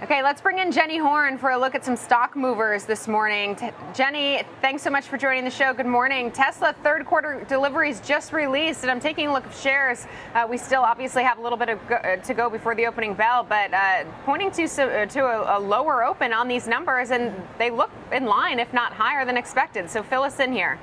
Okay, let's bring in Jenny Horne for a look at some stock movers this morning. T- Jenny, thanks so much for joining the show. Good morning. Tesla third quarter deliveries just released, and I'm taking a look at shares. Uh, we still obviously have a little bit go- uh, to go before the opening bell, but uh, pointing to uh, to a, a, lower open on these numbers, and they look in line, if not higher than expected. So fill us in here.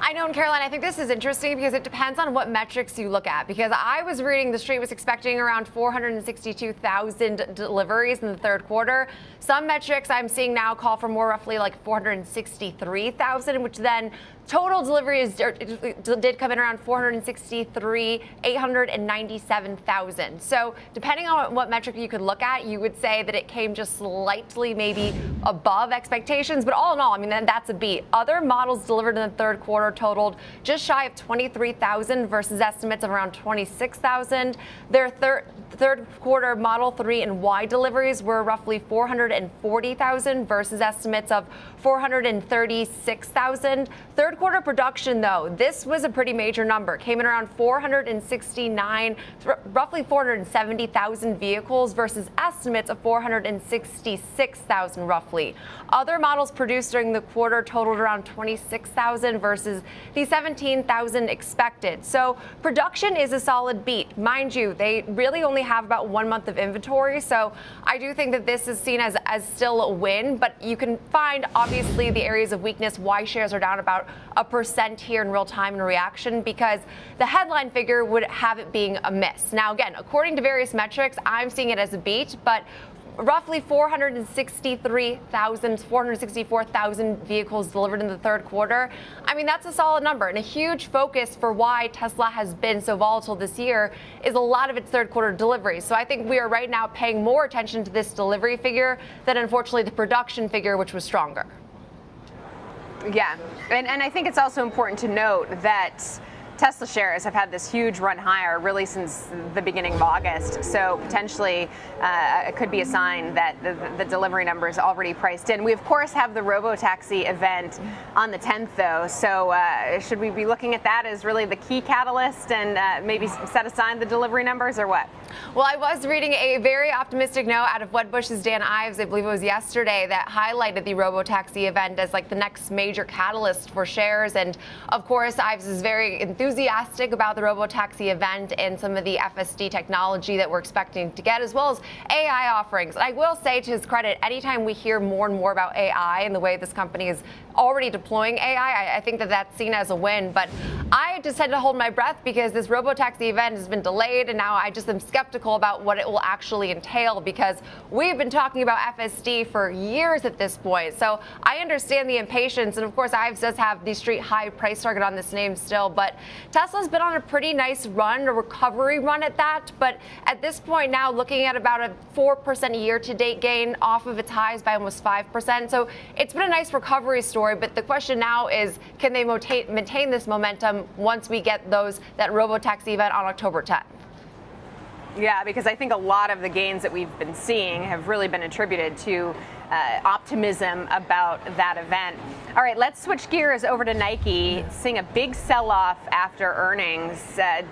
I know, and Caroline, I think this is interesting because it depends on what metrics you look at. Because I was reading the street was expecting around 462,000 deliveries in the third quarter. Some metrics I'm seeing now call for more roughly like 463,000, which then Total deliveries er, uh, did come in around 463, 897,000. So depending on what metric you could look at, you would say that it came just slightly maybe above expectations. But all in all, I mean, that's a beat. Other models delivered in the third quarter totaled just shy of 23,000 versus estimates of around 26,000. Their third third quarter Model 3 and Y deliveries were roughly 440,000 versus estimates of 436,000. Third quarter production, though, this was a pretty major number. Came in around 469, roughly 470,000 vehicles versus estimates of 466,000 roughly. Other models produced during the quarter totaled around 26,000 versus the 17,000 expected. So production is a solid beat. Mind you, they really only have about one month of inventory. So I do think that this is seen as, as still a win, but you can find obviously the areas of weakness, why shares are down about a percent here in real time in reaction because the headline figure would have it being a miss. Now, again, according to various metrics, I'm seeing it as a beat, but roughly 463,000, 464,000 vehicles delivered in the third quarter. I mean, that's a solid number. And a huge focus for why Tesla has been so volatile this year is a lot of its third quarter deliveries. So I think we are right now paying more attention to this delivery figure than unfortunately the production figure, which was stronger. Yeah, and, and I think it's also important to note that Tesla shares have had this huge run higher really since the beginning of August. So potentially uh, it could be a sign that the, the, delivery number is already priced in. We, of course, have the robo-taxi event on the 10th, though. So uh, should we be looking at that as really the key catalyst and uh, maybe set aside the delivery numbers or what? Well, I was reading a very optimistic note out of Wedbush's Dan Ives, I believe it was yesterday, that highlighted the robo-taxi event as like the next major catalyst for shares. And of course, Ives is very enthusiastic enthusiastic about the robotaxi event and some of the FSD technology that we're expecting to get, as well as AI offerings. And I will say to his credit, anytime we hear more and more about AI and the way this company is already deploying AI, I, I think that that's seen as a win. But I just had to hold my breath because this robotaxi event has been delayed, and now I just am skeptical about what it will actually entail because we've been talking about FSD for years at this point. So I understand the impatience, and of course, Ives does have the street high price target on this name still, but Tesla's been on a pretty nice run, a recovery run at that. But at this point now, looking at about a 4% year to date gain off of its highs by almost 5%. So it's been a nice recovery story. But the question now is can they maintain this momentum once we get those that robotaxi event on October 10th? Yeah, because I think a lot of the gains that we've been seeing have really been attributed to uh, optimism about that event. All right, let's switch gears over to Nike, seeing a big sell off after earnings. Uh,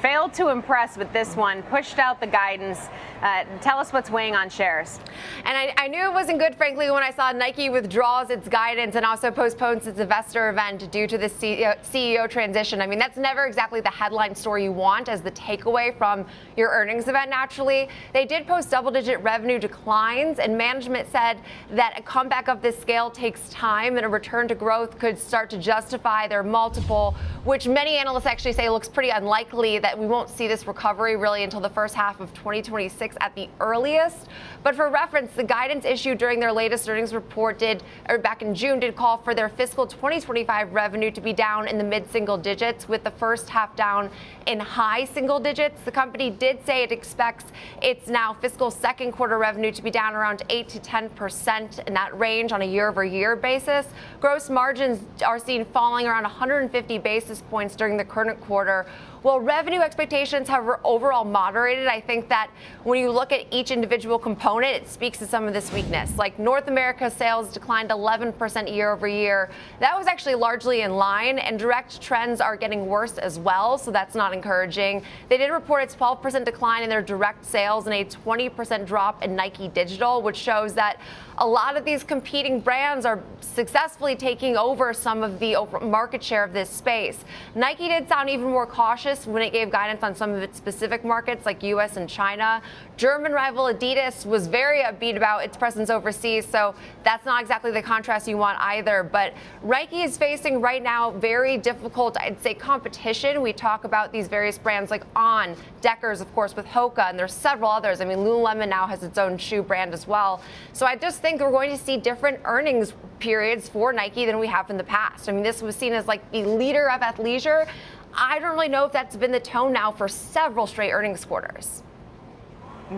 failed to impress with this one, pushed out the guidance. Uh, tell us what's weighing on shares. And I, I, knew it wasn't good, frankly, when I saw Nike withdraws its guidance and also postpones its investor event due to the CEO, transition. I mean, that's never exactly the headline story you want as the takeaway from your earnings event, naturally. They did post double digit revenue declines, and management said that a comeback of this scale takes time and a return to growth could start to justify their multiple, which many analysts actually say looks pretty unlikely that we won't see this recovery really until the first half of 2026 at the earliest. But for reference, the guidance issued during their latest earnings report did, or back in June, did call for their fiscal 2025 revenue to be down in the mid single digits, with the first half down in high single digits. The company did say it expects its now fiscal second quarter revenue to be down around 8 to 10% in that range on a year over year basis. Gross margins are seen falling around 150 basis points during the current quarter, while revenue expectations have overall moderated, I think that when you look at each individual component, it speaks to some of this weakness. Like North America sales declined 11% year over year. That was actually largely in line, and direct trends are getting worse as well, so that's not encouraging. They did report a 12% decline in their direct sales and a 20% drop in Nike Digital, which shows that a lot of these competing brands are successfully taking over some of the market share of this space. Nike did sound even more cautious when it gave guidance on some of its specific markets like US and China. German rival Adidas was very upbeat about its presence overseas, so that's not exactly the contrast you want either. But Nike is facing right now very difficult, I'd say, competition. We talk about these various brands like On, Deckers, of course, with Hoka, and there's several others. I mean, Lululemon now has its own shoe brand as well. So I just think we're going to see different earnings periods for Nike than we have in the past. I mean, this was seen as like the leader of athleisure. I don't really know if that's been the tone now for several straight earnings quarters.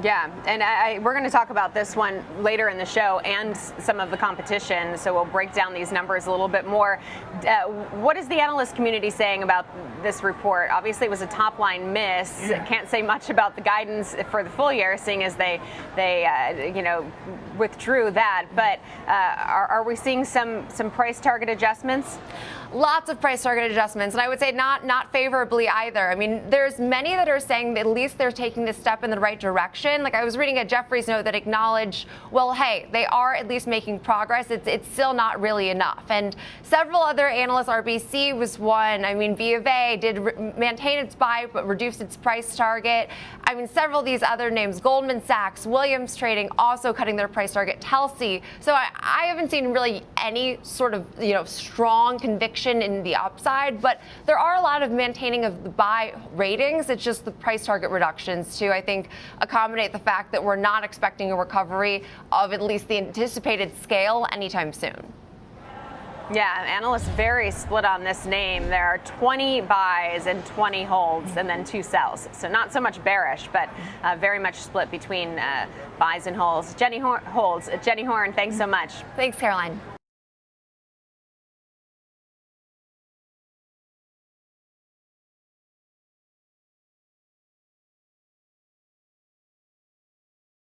Yeah, and I, we're going to talk about this one later in the show and some of the competition. So we'll break down these numbers a little bit more. Uh, what is the analyst community saying about this report? Obviously, it was a top line miss. Yeah. Can't say much about the guidance for the full year, seeing as they they uh, you know withdrew that. But uh, are, are we seeing some some price target adjustments? Lots of price target adjustments, and I would say not not favorably either. I mean, there's many that are saying that at least they're taking this step in the right direction. Like I was reading a Jefferies note that acknowledged, well, hey, they are at least making progress. It's it's still not really enough. And several other analysts, RBC was one. I mean, B of A did re- maintain its buy but reduced its price target. I mean, several of these other names, Goldman Sachs, Williams Trading, also cutting their price target. Telsey. So I, I haven't seen really any sort of you know strong conviction in the upside, but there are a lot of maintaining of the buy ratings. It's just the price target reductions to, I think, accommodate the fact that we're not expecting a recovery of at least the anticipated scale anytime soon. Yeah, analysts very split on this name. There are 20 buys and 20 holds, and then two sells. So not so much bearish, but uh, very much split between uh, buys and holds. Jenny Hor- holds. Jenny Horne, thanks so much. Thanks, Caroline.